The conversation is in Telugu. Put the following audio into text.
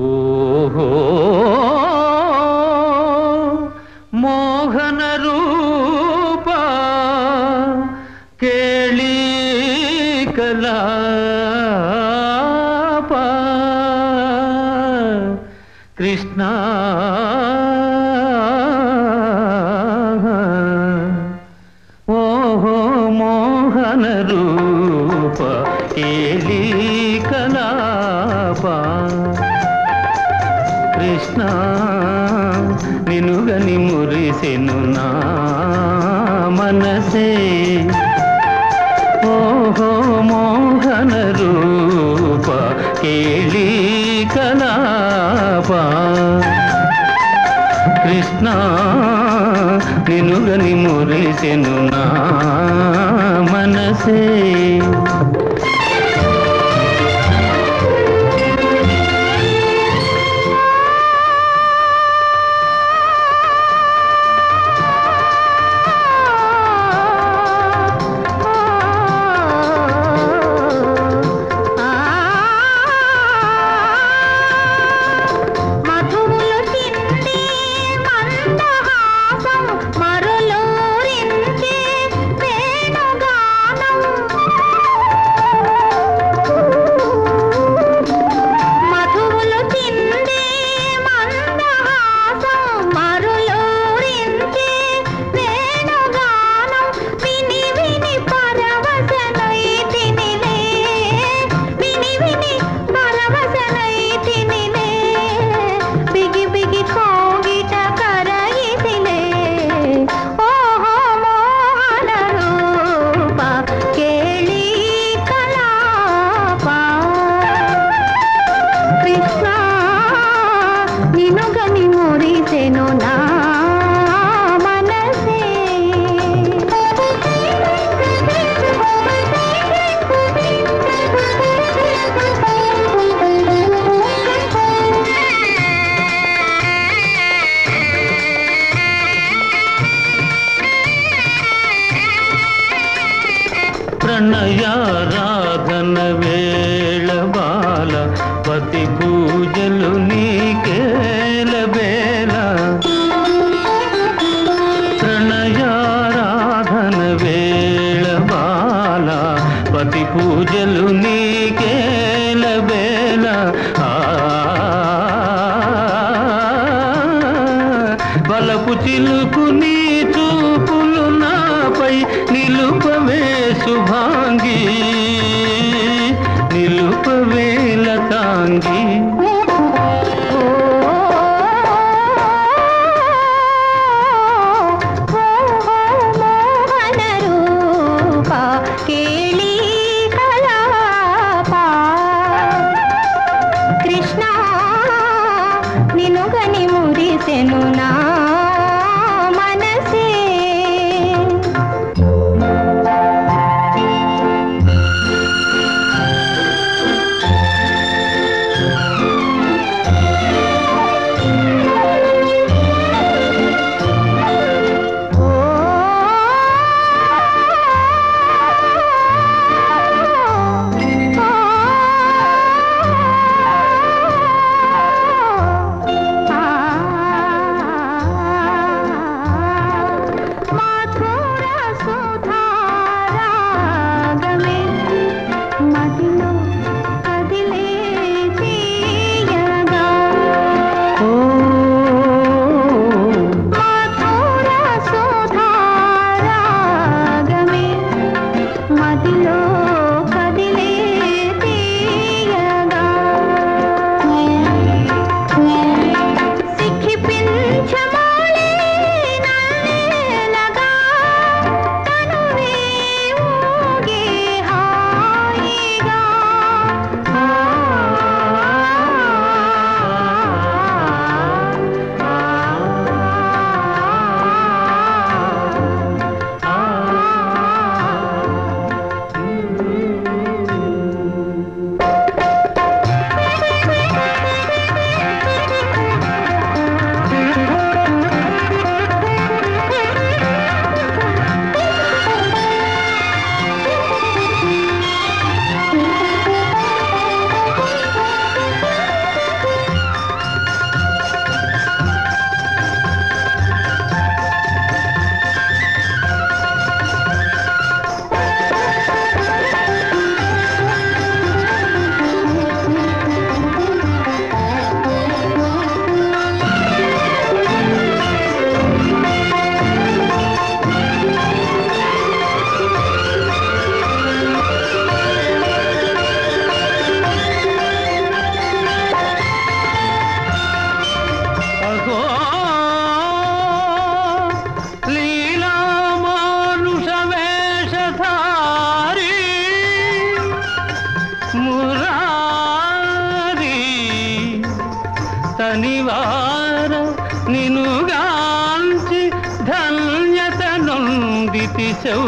ఓహో మోహన రూప కేళీ కలాప కృష్ణ ఓహో మోహన రూప కేళీ కలాప కృష్ణ నినుగని మురిసెను నా మనసే. ఓహో మోహన రూప కేళి కలాప. కృష్ణ నినుగని మురిసెను నా మనసే. పూజలు నీ ಸೆನುನಾ తనివార నినుగాంచి ధన్యత నొందితి చౌ